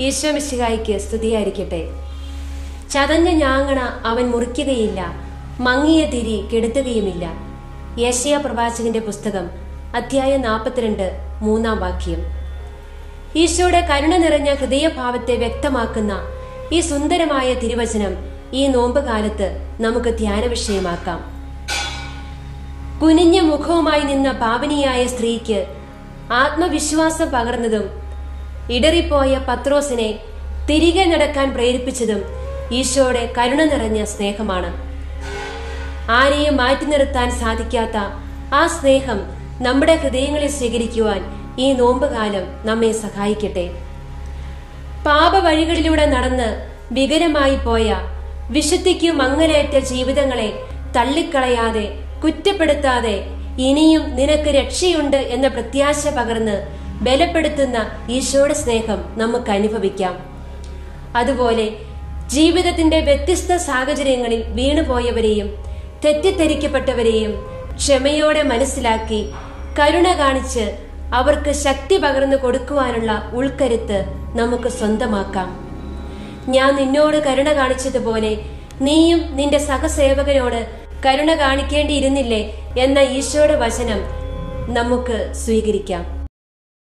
ഈശോ മിശിഹായിക്ക് സ്തുതിയായിരിക്കട്ടെ. ചതഞ്ഞ ഞാങ്ങണ അവൻ മുറിക്കുകയില്ല മങ്ങിയ തിരി കെടുത്തുകയുമില്ല. യേശയ പ്രവാചകന്റെ പുസ്തകം അധ്യായം നാൽപ്പത്തിരണ്ട് മൂന്നാം വാക്യം. ഈശോയുടെ കരുണ നിറഞ്ഞ ഹൃദയഭാവത്തെ വ്യക്തമാക്കുന്ന ഈ സുന്ദരമായ തിരുവചനം ഈ നോമ്പ് കാലത്ത് നമുക്ക് ധ്യാന വിഷയമാക്കാം. കുനിഞ്ഞ മുഖവുമായി നിന്ന പാവനിയായ സ്ത്രീക്ക് ആത്മവിശ്വാസം പകർന്നതും ഇടറിപ്പോയ പത്രോസിനെ തിരികെ നടക്കാൻ പ്രേരിപ്പിച്ചതും ഈശോയുടെ കരുണ നിറഞ്ഞ സ്നേഹമാണ്. ആരെയും മാറ്റി നിർത്താൻ സാധിക്കാത്ത ആ സ്നേഹം നമ്മുടെ ഹൃദയങ്ങളിൽ സ്വീകരിക്കുവാൻ ഈ നോമ്പുകാലം നമ്മെ സഹായിക്കട്ടെ. പാപവഴികളിലൂടെ നടന്ന് വികരമായി പോയ വിശുദ്ധിക്കു മങ്ങലേറ്റ ജീവിതങ്ങളെ തള്ളിക്കളയാതെ കുറ്റപ്പെടുത്താതെ ഇനിയും നിനക്ക് രക്ഷയുണ്ട് എന്ന പ്രത്യാശ പകർന്ന് ബലപ്പെടുത്തുന്ന ഈശോയുടെ സ്നേഹം നമുക്ക് അനുഭവിക്കാം. അതുപോലെ ജീവിതത്തിന്റെ വ്യത്യസ്ത സാഹചര്യങ്ങളിൽ വീണുപോയവരെയും തെറ്റിദ്ധരിക്കപ്പെട്ടവരെയും ക്ഷമയോടെ മനസ്സിലാക്കി കരുണ കാണിച്ച് അവർക്ക് ശക്തി പകർന്നു കൊടുക്കുവാനുള്ള ഉൾക്കരുത്ത് നമുക്ക് സ്വന്തമാക്കാം. ഞാൻ നിന്നോട് കരുണ കാണിച്ചതുപോലെ നീയും നിന്റെ സഹസേവകനോട് കരുണ കാണിക്കേണ്ടിയിരുന്നില്ലേ എന്ന ഈശോയുടെ വചനം നമുക്ക് സ്വീകരിക്കാം.